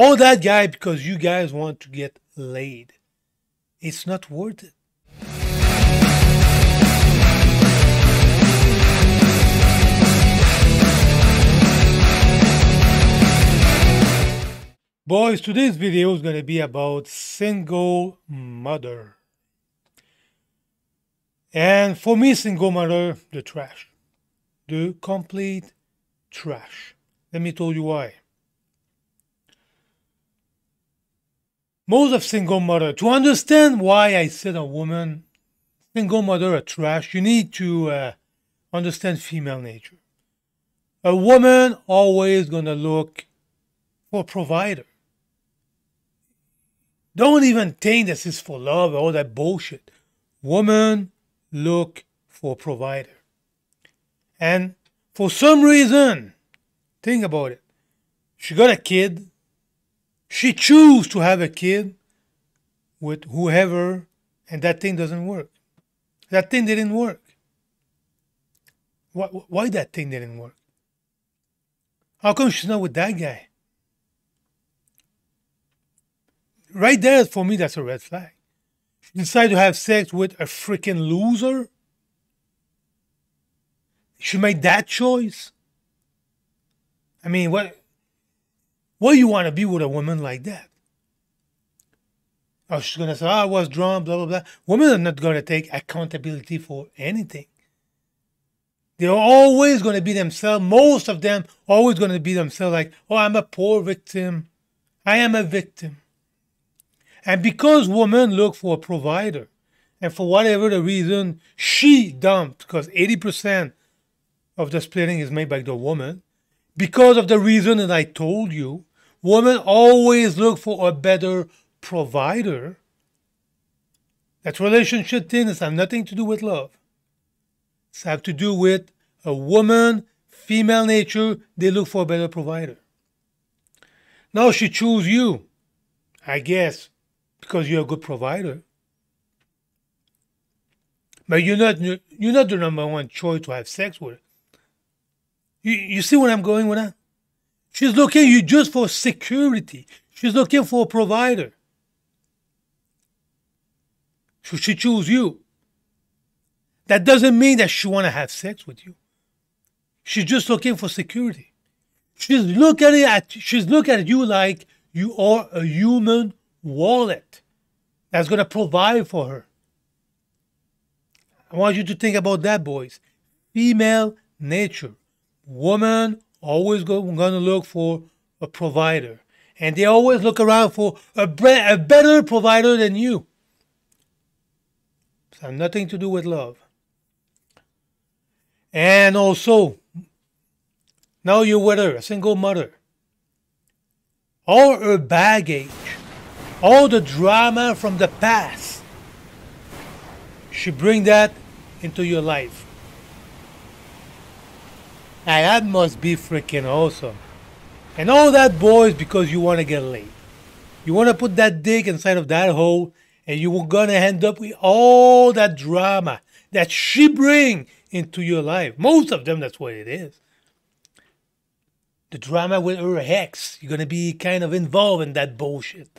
All that guy because you guys want to get laid. It's not worth it. Boys, today's video is going to be about single mother. And for me, single mother, the trash. The complete trash. Let me tell you why. Most of single mother, to understand why I said a woman, single mother are trash, you need to uh, understand female nature. A woman always gonna look for provider. Don't even think this is for love or all that bullshit. Woman look for provider. And for some reason, think about it. She got a kid. She choose to have a kid with whoever, and that thing doesn't work. That thing didn't work. Why, why that thing didn't work? How come she's not with that guy? right there, for me, that's a red flag. She decided to have sex with a freaking loser. She made that choice. I mean, what? What do you want to be with a woman like that? Oh, she's gonna say, oh, I was drunk, blah blah blah. Women are not gonna take accountability for anything. They're always gonna be themselves. Most of them always gonna be themselves. Like, oh, I'm a poor victim. I am a victim. And because women look for a provider, and for whatever the reason, she dumped, because 80% of the splitting is made by the woman, because of the reason that I told you, women always look for a better provider. That relationship thing has nothing to do with love. It's have to do with a woman, female nature, they look for a better provider. Now she choose you, I guess, because you're a good provider. But you're not you're not the number one choice to have sex with. You you see where I'm going with that? She's looking you just for security. She's looking for a provider. So she choose you. That doesn't mean that she want to have sex with you. She's just looking for security. She's looking at she's looking at you like you are a human wallet that's going to provide for her. I want you to think about that, boys. Female nature. Woman always going to look for a provider. And they always look around for a, a better provider than you. Nothing to do with love. And also, now you're with her, a single mother. All her baggage all the drama from the past. She bring that into your life. And that must be freaking awesome. And all that boys because you want to get laid. You want to put that dick inside of that hole and you're going to end up with all that drama that she bring into your life. Most of them, that's what it is. The drama with her ex. You're going to be kind of involved in that bullshit.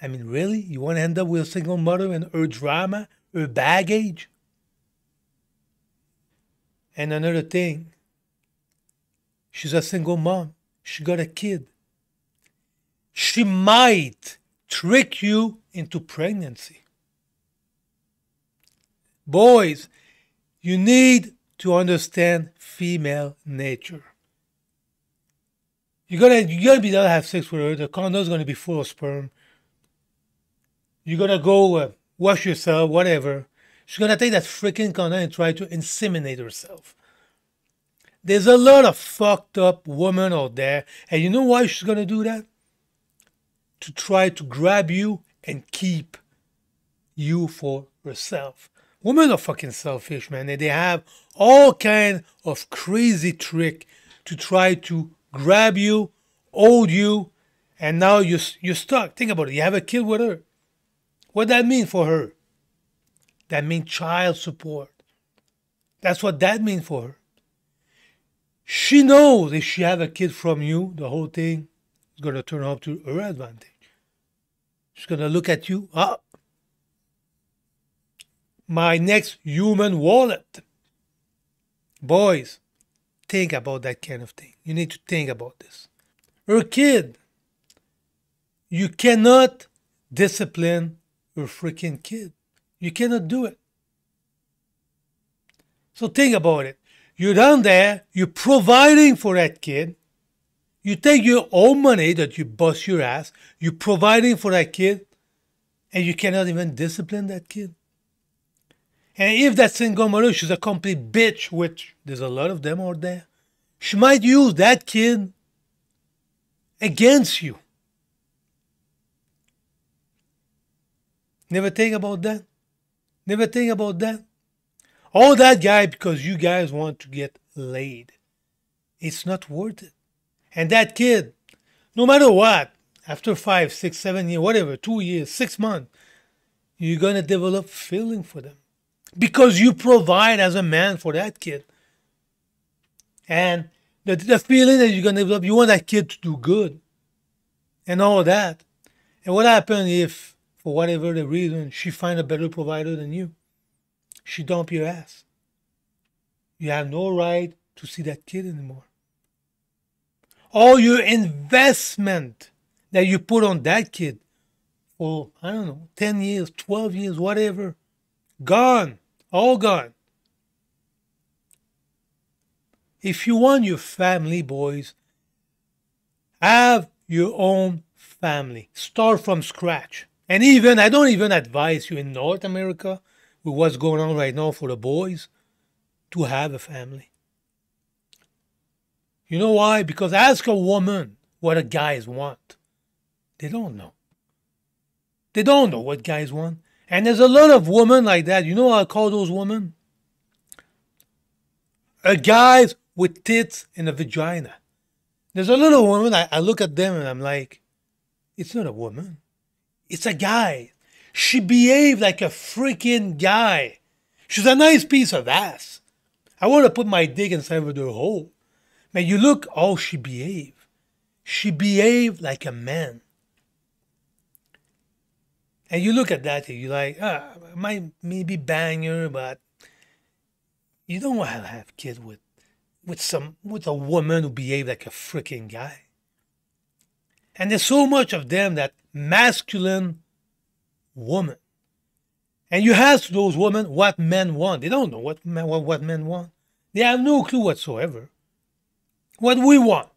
I mean, really? You want to end up with a single mother and her drama, her baggage? And another thing, she's a single mom. She got a kid. She might trick you into pregnancy. Boys, you need to understand female nature. You're gonna you're gonna be able to have sex with her. The condom's gonna be full of sperm. You're gonna go uh, wash yourself, whatever. She's gonna take that freaking condom and try to inseminate herself. There's a lot of fucked up women out there, and you know why she's gonna do that? To try to grab you and keep you for herself. Women are fucking selfish, man, and they have all kind of crazy trick to try to grab you, hold you, and now you're, you're stuck. Think about it. You have a kid with her. What that mean for her? That means child support. That's what that means for her. She knows if she have a kid from you, the whole thing is going to turn out to her advantage. She's going to look at you, ah, my next human wallet. Boys, think about that kind of thing. You need to think about this. Her kid, you cannot discipline your freaking kid. You cannot do it. So think about it. You're down there, you're providing for that kid. You take your own money that you bust your ass, you're providing for that kid, and you cannot even discipline that kid. And if that single mother, she's a complete bitch, which there's a lot of them out there, she might use that kid against you. Never think about that. Never think about that. All that guy because you guys want to get laid. It's not worth it. And that kid, no matter what, after five, six, seven years, whatever, two years, six months, you're gonna develop feeling for them. Because you provide as a man for that kid. And the, the feeling that you're gonna develop, you want that kid to do good. And all that. And what happens if for whatever the reason, she find a better provider than you. She dump your ass. You have no right to see that kid anymore. All your investment that you put on that kid for, I don't know, 10 years, 12 years, whatever, gone, all gone. If you want your family, boys, have your own family. Start from scratch. And even, I don't even advise you in North America, with what's going on right now for the boys, to have a family. You know why? Because ask a woman what a guys want. They don't know. They don't know what guys want. And there's a lot of women like that. You know I call those women? A guys with tits and a vagina. There's a little woman, I, I look at them and I'm like, it's not a woman. It's a guy. She behaved like a freaking guy. She's a nice piece of ass. I want to put my dick inside of her hole. Man, you look how she behaved. She behaved like a man. And you look at that and you're like, ah, I might maybe bang her, but you don't want to have kids with with some with a woman who behave like a freaking guy. And there's so much of them that masculine woman. And you ask those women what men want. They don't know what men, what, what men want. They have no clue whatsoever. What we want.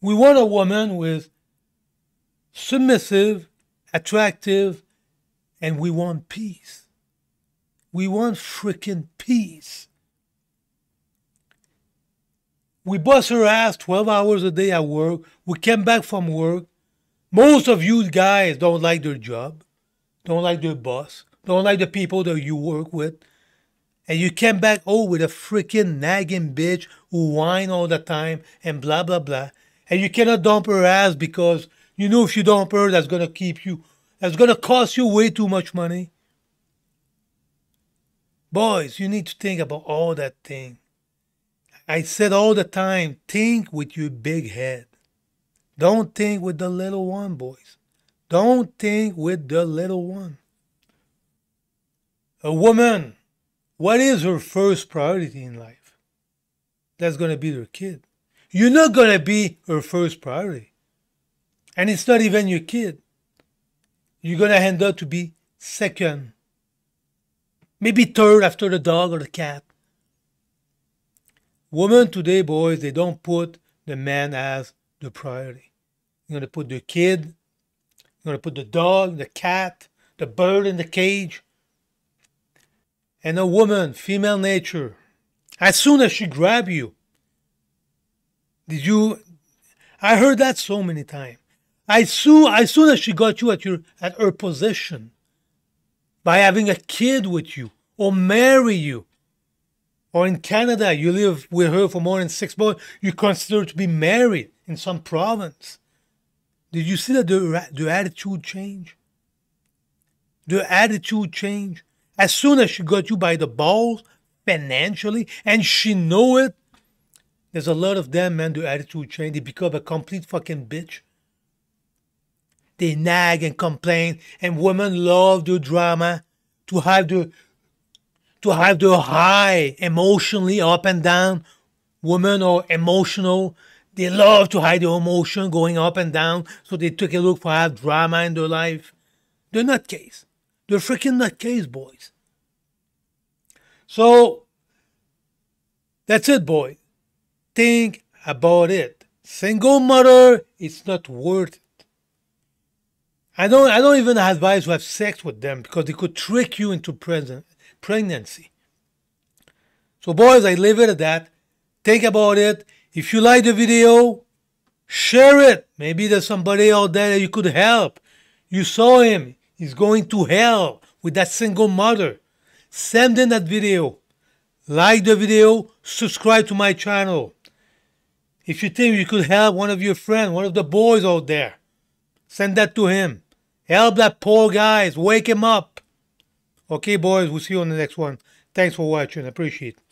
We want a woman with submissive, attractive, and we want peace. We want freaking peace. We bust her ass 12 hours a day at work. We came back from work. Most of you guys don't like their job, don't like their boss, don't like the people that you work with. And you came back oh with a freaking nagging bitch who whine all the time and blah blah blah. And you cannot dump her ass because you know if you dump her that's gonna keep you that's gonna cost you way too much money. Boys, you need to think about all that thing. I said all the time, think with your big head. Don't think with the little one, boys. Don't think with the little one. A woman, what is her first priority in life? That's going to be her kid. You're not going to be her first priority. And it's not even your kid. You're going to end up to be second, maybe third after the dog or the cat. Women today, boys, they don't put the man as the priority. You're going to put the kid, you're going to put the dog, the cat, the bird in the cage. And a woman, female nature, as soon as she grab you, did you? I heard that so many times. I soon, as soon as she got you at your at her position, by having a kid with you or marry you, or in Canada you live with her for more than six months, you consider to be married in some province. Did you see that the, the attitude change? The attitude change. As soon as she got you by the balls financially, and she know it, There's a lot of them, man, the attitude change. They become a complete fucking bitch. They nag and complain, and women love the drama to have the to have the high emotionally up and down. Women are emotional. They love to hide their emotion going up and down, so they take a look for have drama in their life. They're nutcase. They're freaking nutcase, boys. So that's it, boy. Think about it. Single mother, it's not worth it. I don't I don't even advise to have sex with them because they could trick you into present, pregnancy. So boys, I leave it at that. Think about it. If you like the video, share it. Maybe there's somebody out there that you could help. You saw him. He's going to hell with that single mother. Send in that video. Like the video. Subscribe to my channel. If you think you could help one of your friends, one of the boys out there, send that to him. Help that poor guy. Wake him up. Okay, boys. We'll see you on the next one. Thanks for watching. Appreciate it.